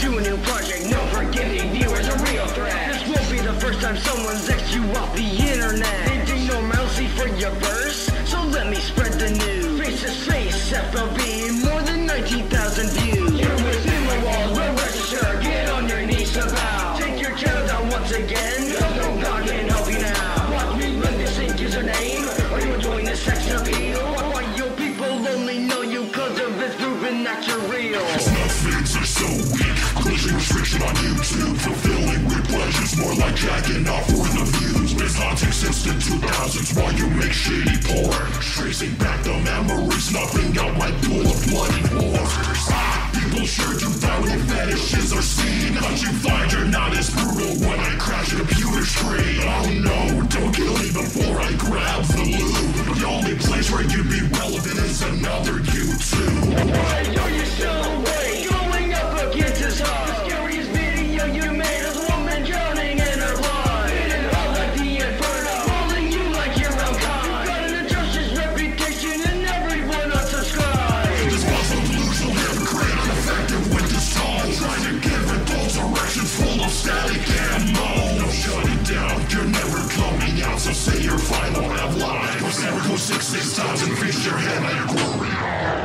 to a new project, no forgiving viewers a real threat. This won't be the first time someone's X'd you off the internet. They think normalcy for your verse, so let me spread the news. Face to face, FLB, more than 19,000 Methods are so weak. Glitching restriction on YouTube. Fulfilling weird pleasures more like jacking off for the views. Haunting since the 2000s while you make shitty porn. Tracing back the memories, nothing out my pool of bloody wars. People sure you thought their fetishes are seen. But you find you're not as brutal when I crash a computer screen. Oh no, don't kill me before I grab the loot. The only place where you'd be relevant is another YouTube. Your final lied Or go six six times and face your head at your glory